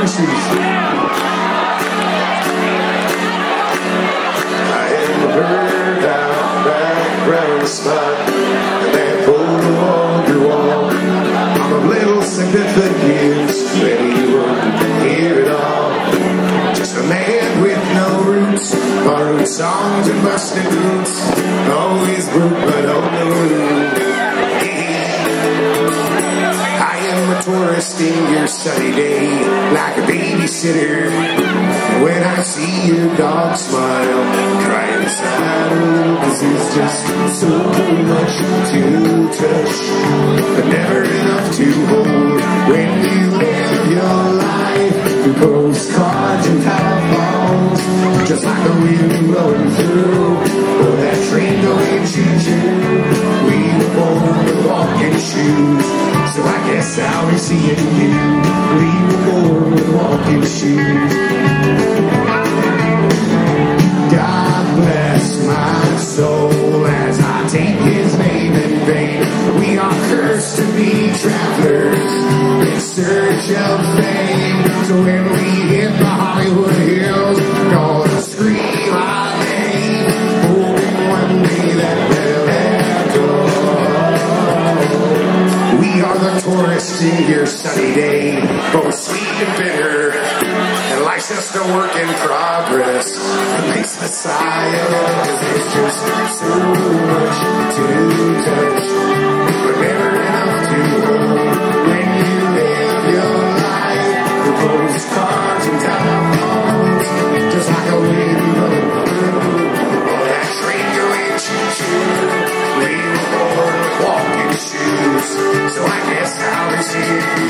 Services. I am a bird out background spot, and that pulled along your all. I'm of little significance to anyone here at all. Just a man with no roots, borrowed songs and busted boots. always grouped by tourist in your sunny day, like a babysitter. When I see your dog smile, cry inside a little, cause it's just so much to touch, but never enough to hold. When you live your life through postcards and telephones, I guess I'll be seeing you. We were born with walking shoes. In your sunny day, both sweet and bitter. And life's just a work in progress. It makes Messiah, cause just so I'll